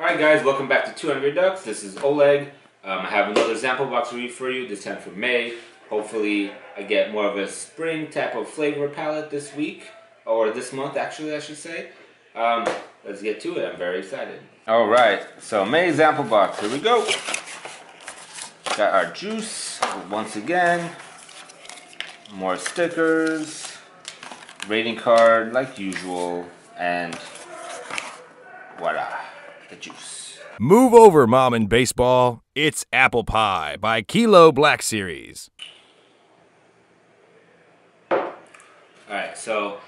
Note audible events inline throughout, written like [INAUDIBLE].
Alright guys, welcome back to Two Angry Ducks. This is Oleg. Um, I have another Zample Box review for you, this time for May. Hopefully I get more of a spring type of flavor palette this week, or this month actually I should say. Um, let's get to it, I'm very excited. Alright, so May Zample Box, here we go. Got our juice, once again. More stickers, rating card like usual, and voila the juice. Move over, Mom in Baseball. It's Apple Pie by Kilo Black Series. Alright, so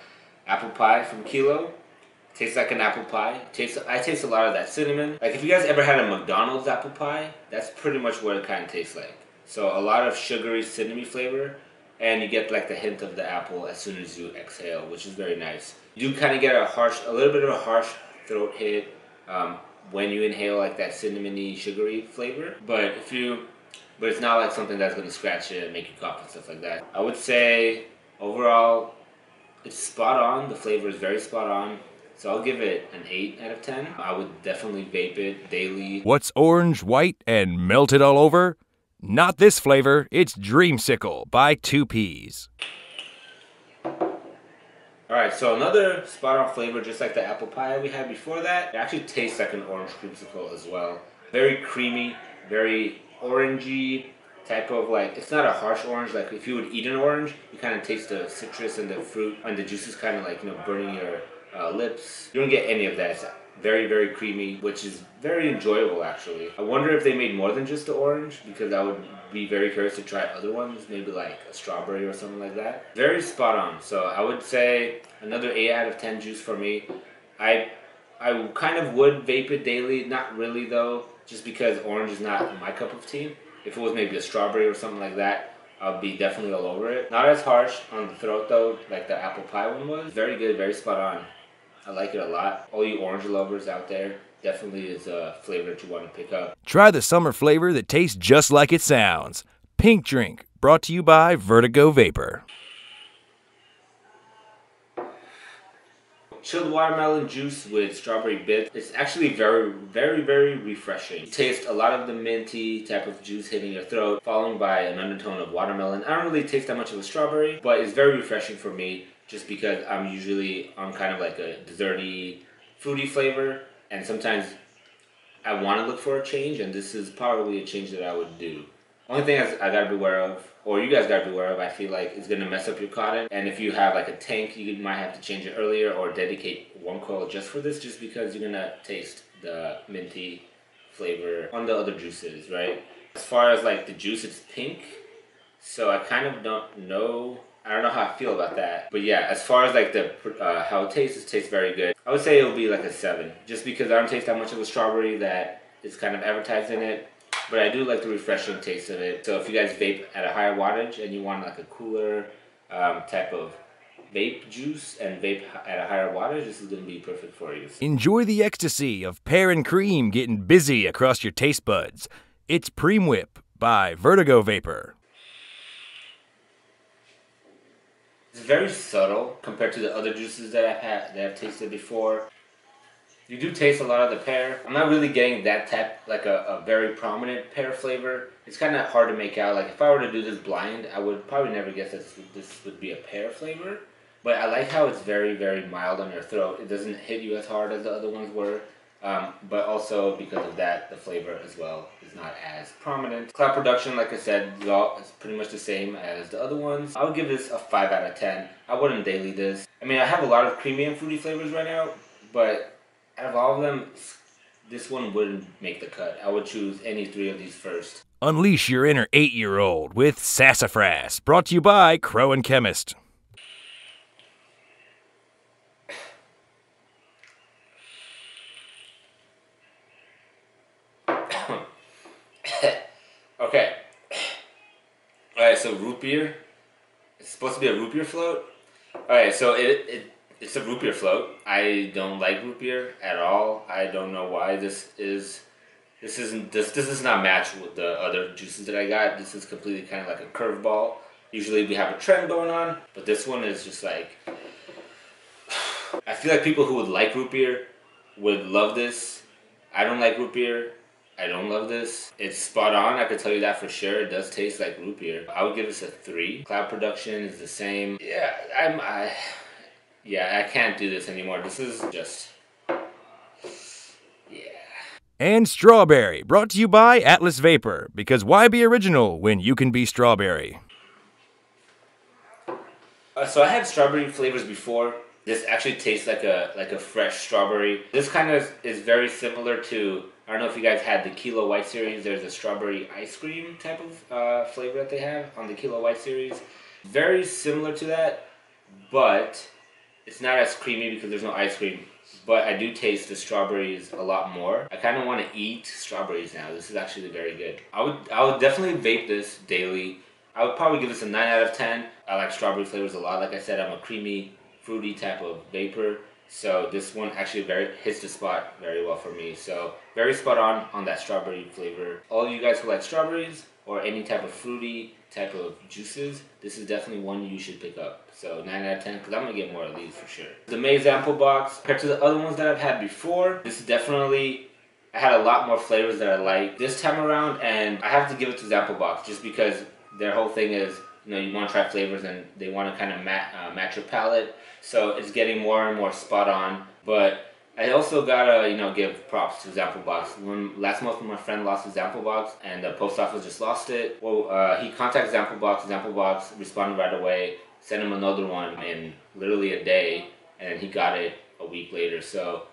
apple pie from Kilo. Tastes like an apple pie. Tastes I taste a lot of that cinnamon. Like if you guys ever had a McDonald's apple pie, that's pretty much what it kind of tastes like. So a lot of sugary cinnamon flavor and you get like the hint of the apple as soon as you exhale, which is very nice. You do kind of get a harsh, a little bit of a harsh throat hit. Um, when you inhale like that cinnamony, sugary flavor. But if you, but it's not like something that's gonna scratch it and make you cough and stuff like that. I would say overall, it's spot on. The flavor is very spot on. So I'll give it an 8 out of 10. I would definitely vape it daily. What's orange, white, and melted all over? Not this flavor, it's Dreamsicle by Two Peas. Alright, so another spot on flavor, just like the apple pie we had before that. It actually tastes like an orange creamsicle as well. Very creamy, very orangey type of like, it's not a harsh orange. Like if you would eat an orange, you kind of taste the citrus and the fruit and the juice is kind of like, you know, burning your uh, lips. You don't get any of that. Very, very creamy, which is very enjoyable actually. I wonder if they made more than just the orange because I would be very curious to try other ones, maybe like a strawberry or something like that. Very spot on. So I would say another 8 out of 10 juice for me. I I kind of would vape it daily, not really though, just because orange is not my cup of tea. If it was maybe a strawberry or something like that, I'll be definitely all over it. Not as harsh on the throat though, like the apple pie one was. Very good, very spot on. I like it a lot. All you orange lovers out there, definitely is a flavor that you want to pick up. Try the summer flavor that tastes just like it sounds. Pink Drink, brought to you by Vertigo Vapor. Chilled watermelon juice with strawberry bits. It's actually very, very, very refreshing. You taste a lot of the minty type of juice hitting your throat, followed by an undertone of watermelon. I don't really taste that much of a strawberry, but it's very refreshing for me just because I'm usually on kind of like a desserty, fruity flavor, and sometimes I want to look for a change, and this is probably a change that I would do. Only thing I, I gotta be aware of, or you guys gotta be aware of, I feel like is gonna mess up your cotton. And if you have like a tank, you might have to change it earlier or dedicate one coil just for this, just because you're gonna taste the minty flavor on the other juices, right? As far as like the juice, it's pink, so I kind of don't know. I don't know how I feel about that, but yeah, as far as like the uh, how it tastes, it tastes very good. I would say it would be like a seven, just because I don't taste that much of a strawberry that is kind of advertised in it but I do like the refreshing taste of it. So if you guys vape at a higher wattage and you want like a cooler um, type of vape juice and vape at a higher wattage, this is going to be perfect for you. Enjoy the ecstasy of pear and cream getting busy across your taste buds. It's Preem Whip by Vertigo Vapor. It's very subtle compared to the other juices that I've had that I've tasted before. You do taste a lot of the pear. I'm not really getting that type, like a, a very prominent pear flavor. It's kind of hard to make out. Like if I were to do this blind, I would probably never guess that this would be a pear flavor. But I like how it's very, very mild on your throat. It doesn't hit you as hard as the other ones were. Um, but also because of that, the flavor as well is not as prominent. Cloud production, like I said, is pretty much the same as the other ones. I would give this a 5 out of 10. I wouldn't daily this. I mean, I have a lot of creamy and fruity flavors right now, but out of all of them, this one wouldn't make the cut. I would choose any three of these first. Unleash your inner eight year old with Sassafras, brought to you by Crow and Chemist. okay. Alright, so root beer. It's supposed to be a root beer float. Alright, so it, it it's a root beer float. I don't like root beer at all. I don't know why this is. This isn't this this does not match with the other juices that I got. This is completely kind of like a curveball. Usually we have a trend going on, but this one is just like. [SIGHS] I feel like people who would like root beer would love this, I don't like root beer. I don't love this. It's spot on. I could tell you that for sure. It does taste like root beer. I would give this a three. Cloud production is the same. Yeah, I'm. I, yeah, I can't do this anymore. This is just. Yeah. And Strawberry, brought to you by Atlas Vapor, because why be original when you can be strawberry? Uh, so I had strawberry flavors before. This actually tastes like a like a fresh strawberry. This kind of is very similar to I don't know if you guys had the Kilo White series. There's a strawberry ice cream type of uh, flavor that they have on the Kilo White series. Very similar to that, but it's not as creamy because there's no ice cream. But I do taste the strawberries a lot more. I kind of want to eat strawberries now. This is actually very good. I would I would definitely vape this daily. I would probably give this a 9 out of 10. I like strawberry flavors a lot. Like I said, I'm a creamy, fruity type of vapor. So this one actually very hits the spot very well for me. So very spot on on that strawberry flavor. All you guys who like strawberries or any type of fruity type of juices, this is definitely one you should pick up. So 9 out of 10, because I'm going to get more of these for sure. The May Zample Box, compared to the other ones that I've had before, this is definitely, I had a lot more flavors that I like this time around, and I have to give it to Zample Box just because their whole thing is, you know, you want to try flavors and they want to kind of mat, uh, match your palate. So it's getting more and more spot on. But I also gotta, you know, give props to Zample Box. When last month, when my friend lost his Zample Box and the post office just lost it, well, uh, he contacted Zample Box. Zample Box responded right away, sent him another one in literally a day, and he got it a week later. So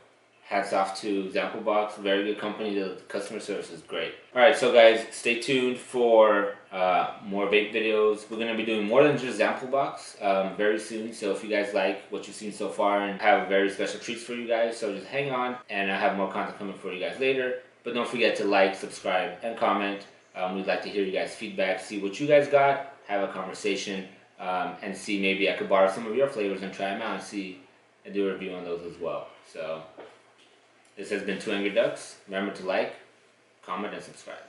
hats off to Zample Box, very good company. The customer service is great. All right, so guys, stay tuned for uh, more vape videos. We're gonna be doing more than just Box um, very soon. So if you guys like what you've seen so far, and have very special treats for you guys, so just hang on, and I have more content coming for you guys later. But don't forget to like, subscribe, and comment. Um, we'd like to hear you guys' feedback, see what you guys got, have a conversation, um, and see maybe I could borrow some of your flavors and try them out and see and do a review on those as well. So. This has been Two Angry Ducks. Remember to like, comment, and subscribe.